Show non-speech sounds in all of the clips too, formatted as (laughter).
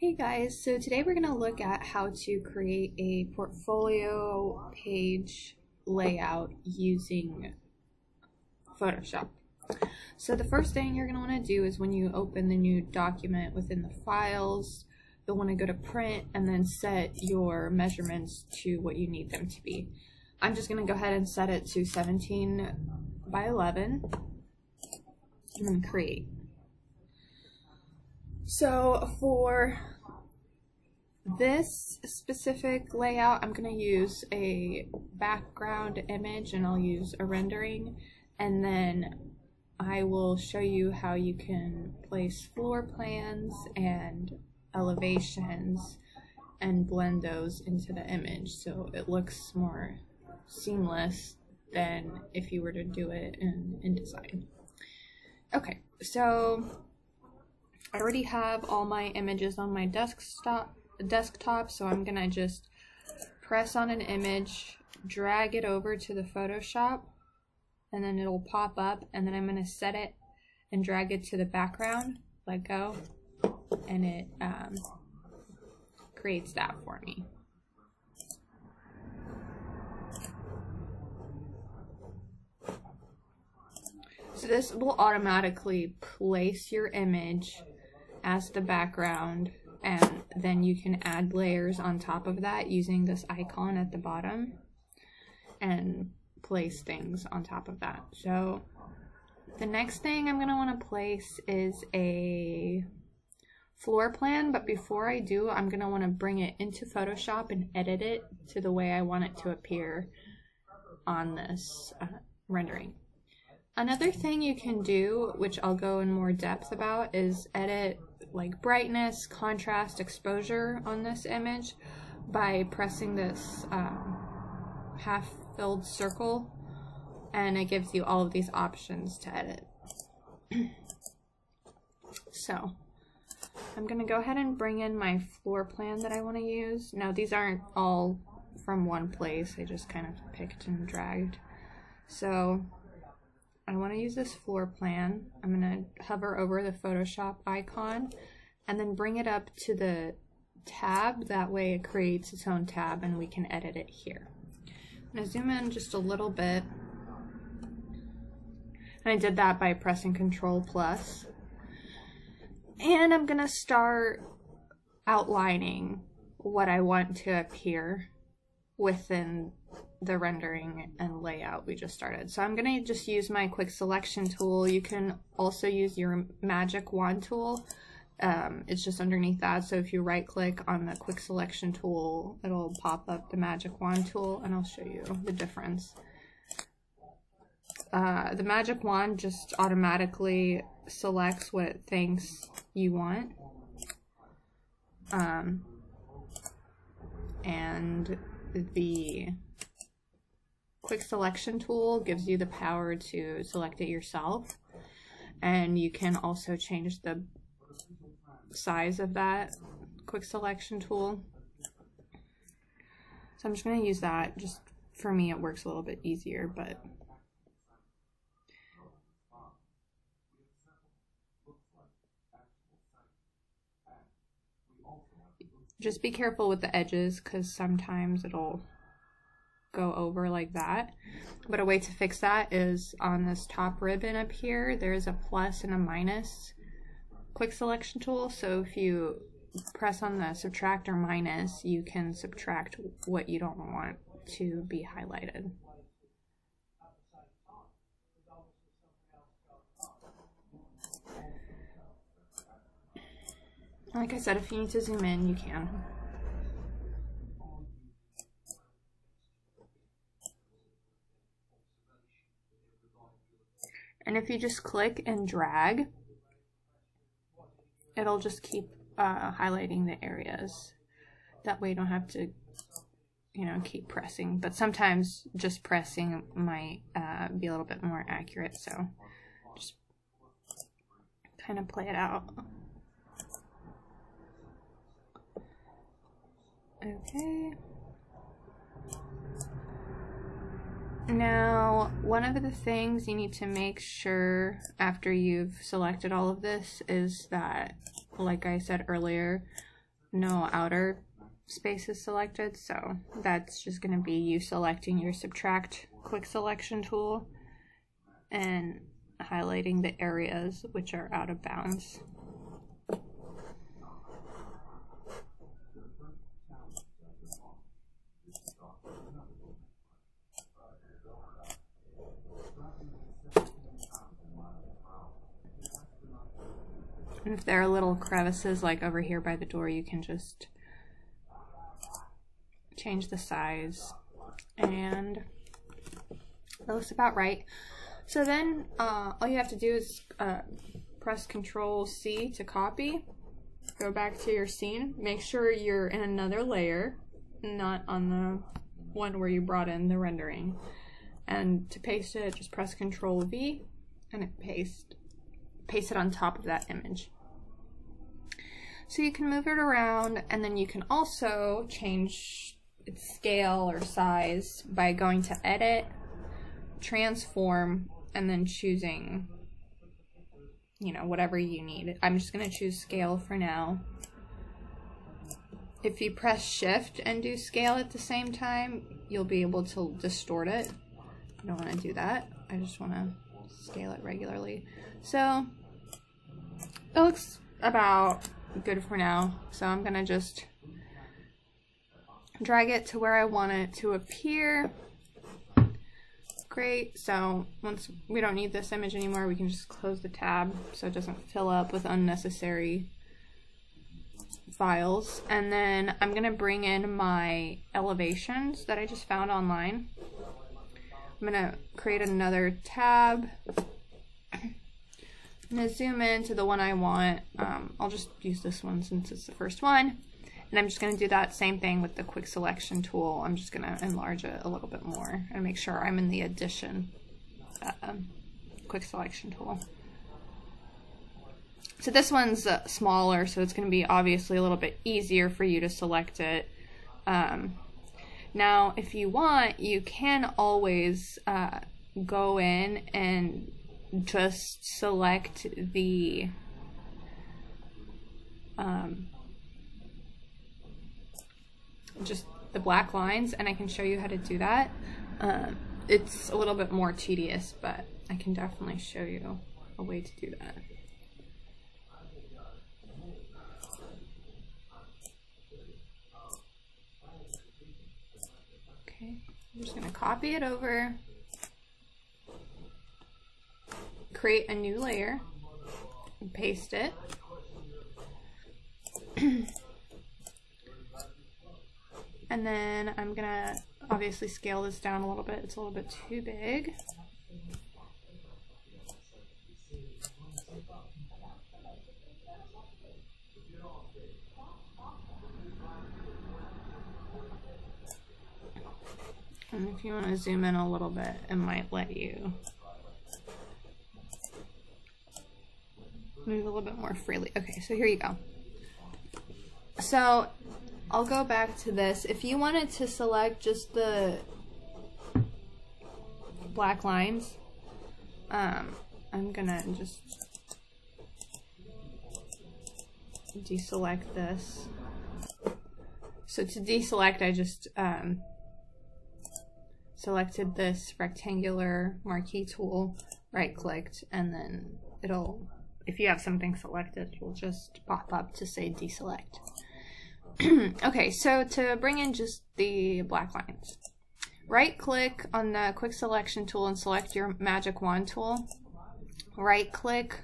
Hey guys, so today we're going to look at how to create a portfolio page layout using Photoshop. So the first thing you're going to want to do is when you open the new document within the files, you'll want to go to print and then set your measurements to what you need them to be. I'm just going to go ahead and set it to 17 by 11 and then create. So for this specific layout, I'm going to use a background image and I'll use a rendering and then I will show you how you can place floor plans and elevations and blend those into the image so it looks more seamless than if you were to do it in InDesign. Okay, so I already have all my images on my desktop, desktop, so I'm gonna just press on an image, drag it over to the Photoshop, and then it'll pop up, and then I'm gonna set it and drag it to the background, let go, and it um, creates that for me. So this will automatically place your image as the background and then you can add layers on top of that using this icon at the bottom and place things on top of that. So the next thing I'm going to want to place is a floor plan, but before I do, I'm going to want to bring it into Photoshop and edit it to the way I want it to appear on this uh, rendering. Another thing you can do, which I'll go in more depth about, is edit like brightness, contrast, exposure on this image by pressing this um, half filled circle and it gives you all of these options to edit. (clears throat) so I'm going to go ahead and bring in my floor plan that I want to use. Now these aren't all from one place, I just kind of picked and dragged. So I want to use this floor plan. I'm going to hover over the Photoshop icon and then bring it up to the tab. That way it creates its own tab and we can edit it here. I'm going to zoom in just a little bit. And I did that by pressing Control plus. And I'm going to start outlining what I want to appear within the rendering and layout we just started. So I'm going to just use my quick selection tool. You can also use your magic wand tool. Um, it's just underneath that. So if you right click on the quick selection tool, it'll pop up the magic wand tool and I'll show you the difference. Uh, the magic wand just automatically selects what it thinks you want. Um, and the quick selection tool gives you the power to select it yourself. And you can also change the size of that quick selection tool. So I'm just going to use that. Just for me it works a little bit easier but just be careful with the edges because sometimes it'll go over like that. But a way to fix that is on this top ribbon up here, there's a plus and a minus quick selection tool. So if you press on the subtract or minus, you can subtract what you don't want to be highlighted. Like I said, if you need to zoom in, you can. And if you just click and drag, it'll just keep uh, highlighting the areas. That way you don't have to, you know, keep pressing. But sometimes just pressing might uh, be a little bit more accurate. So just kind of play it out. Okay. Now, one of the things you need to make sure after you've selected all of this is that, like I said earlier, no outer space is selected, so that's just going to be you selecting your subtract quick selection tool and highlighting the areas which are out of bounds. And if there are little crevices like over here by the door, you can just change the size and that looks about right. So then uh, all you have to do is uh, press Control C to copy, go back to your scene, make sure you're in another layer, not on the one where you brought in the rendering. And to paste it, just press Control V and it paste, paste it on top of that image. So you can move it around and then you can also change its scale or size by going to edit, transform, and then choosing, you know, whatever you need. I'm just going to choose scale for now. If you press shift and do scale at the same time, you'll be able to distort it. I don't want to do that. I just want to scale it regularly. So it looks about good for now. So I'm to just drag it to where I want it to appear. Great, so once we don't need this image anymore, we can just close the tab so it doesn't fill up with unnecessary files. And then I'm gonna bring in my elevations that I just found online. I'm gonna create another tab. I'm gonna zoom in to the one I want. Um, I'll just use this one since it's the first one. And I'm just going to do that same thing with the quick selection tool. I'm just going to enlarge it a little bit more and make sure I'm in the addition uh, quick selection tool. So this one's uh, smaller, so it's going to be obviously a little bit easier for you to select it. Um, now, if you want, you can always uh, go in and just select the um, just the black lines and I can show you how to do that. Um, it's a little bit more tedious, but I can definitely show you a way to do that. Okay, I'm just gonna copy it over, create a new layer, and paste it. (clears throat) And then I'm gonna obviously scale this down a little bit. It's a little bit too big. And if you want to zoom in a little bit, it might let you move a little bit more freely. Okay, so here you go. So I'll go back to this. If you wanted to select just the black lines, um, I'm gonna just deselect this. So to deselect, I just um, selected this rectangular marquee tool, right clicked, and then it'll, if you have something selected, it will just pop up to say deselect. (clears throat) okay, so to bring in just the black lines, right click on the quick selection tool and select your magic wand tool. Right click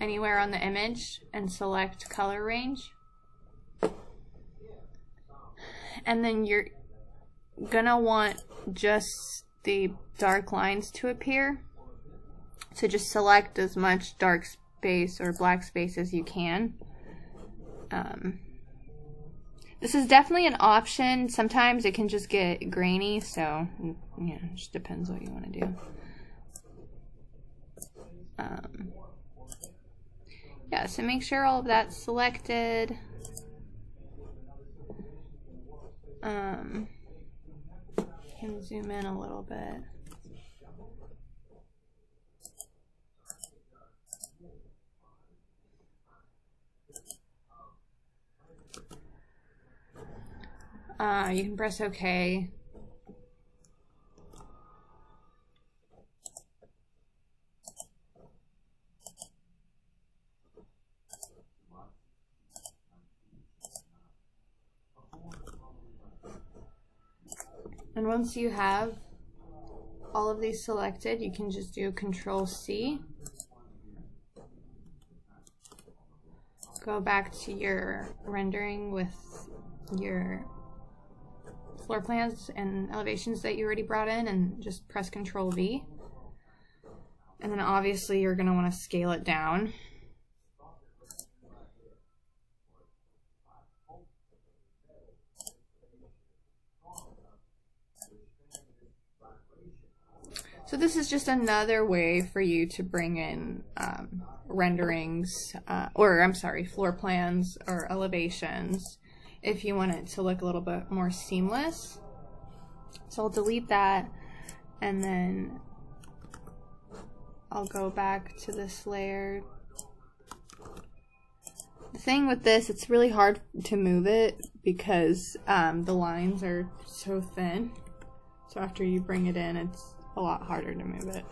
anywhere on the image and select color range. And then you're gonna want just the dark lines to appear. So just select as much dark space or black space as you can. Um, this is definitely an option. Sometimes it can just get grainy, so yeah, it just depends what you want to do. Um, yeah, so make sure all of that's selected. Um, can zoom in a little bit. Uh, you can press OK. And once you have all of these selected, you can just do Control C. Go back to your rendering with your floor plans and elevations that you already brought in and just press Control V. And then obviously you're going to want to scale it down. So this is just another way for you to bring in um, renderings, uh, or I'm sorry, floor plans or elevations if you want it to look a little bit more seamless. So I'll delete that and then I'll go back to this layer. The thing with this, it's really hard to move it because um, the lines are so thin. So after you bring it in, it's a lot harder to move it.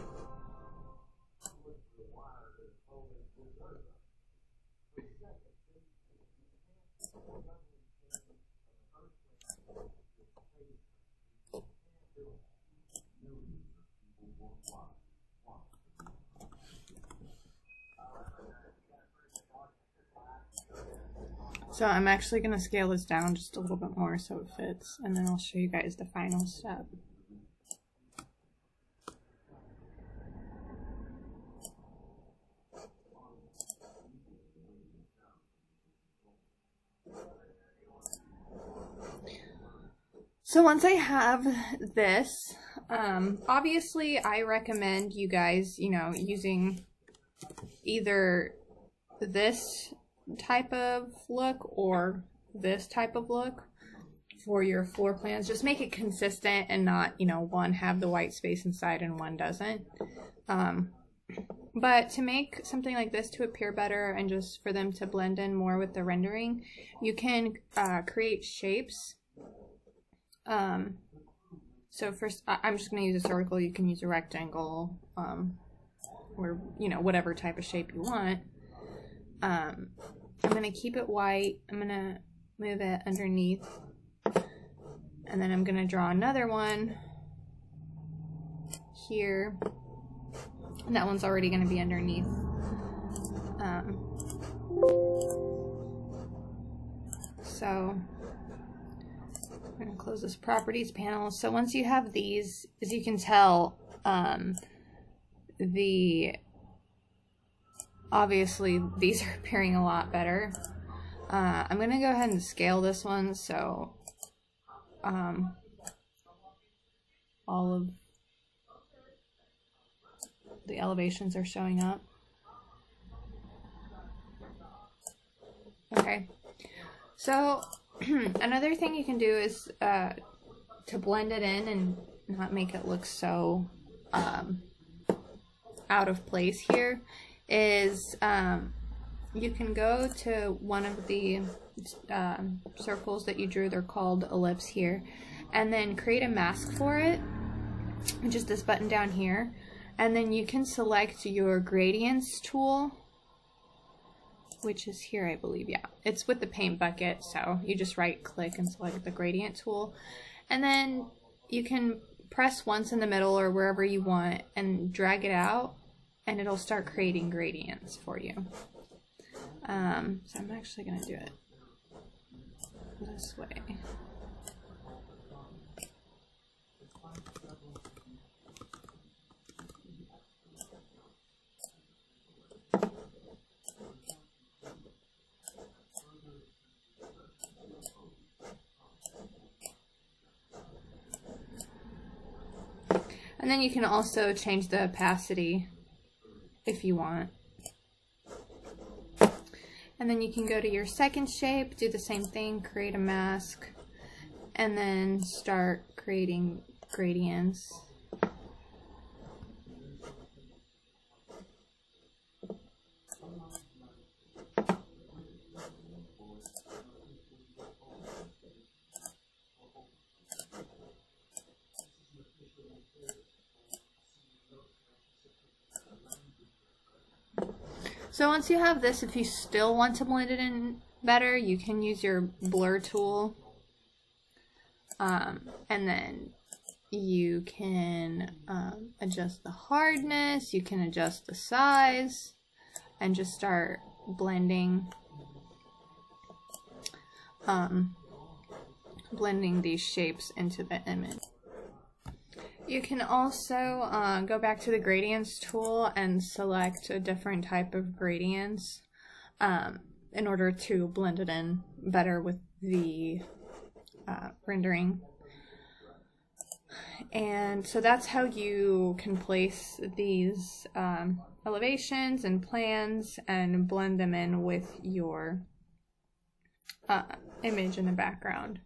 So I'm actually going to scale this down just a little bit more so it fits, and then I'll show you guys the final step. So once I have this, um, obviously I recommend you guys, you know, using either this type of look or this type of look for your floor plans. Just make it consistent and not, you know, one have the white space inside and one doesn't. Um, but to make something like this to appear better and just for them to blend in more with the rendering, you can uh, create shapes um, so first, I, am just going to use a circle. You can use a rectangle, um, or, you know, whatever type of shape you want. Um, I'm going to keep it white. I'm going to move it underneath. And then I'm going to draw another one here. And that one's already going to be underneath. Um, so I'm going to close this properties panel. So once you have these, as you can tell, um, the obviously these (laughs) are appearing a lot better. Uh, I'm going to go ahead and scale this one so um, all of the elevations are showing up. Okay, so (clears throat) another thing you can do is uh, to blend it in and not make it look so um, out of place here is um, you can go to one of the um, circles that you drew, they're called ellipse here, and then create a mask for it, which is this button down here, and then you can select your gradients tool which is here, I believe. Yeah, it's with the paint bucket. So you just right click and select the gradient tool. And then you can press once in the middle or wherever you want and drag it out and it'll start creating gradients for you. Um, so I'm actually going to do it this way. And then you can also change the opacity if you want. And then you can go to your second shape, do the same thing, create a mask, and then start creating gradients. So once you have this, if you still want to blend it in better, you can use your blur tool. Um, and then you can um, adjust the hardness, you can adjust the size, and just start blending um, blending these shapes into the image. You can also uh, go back to the gradients tool and select a different type of gradients um, in order to blend it in better with the uh, rendering. And so that's how you can place these um, elevations and plans and blend them in with your uh, image in the background.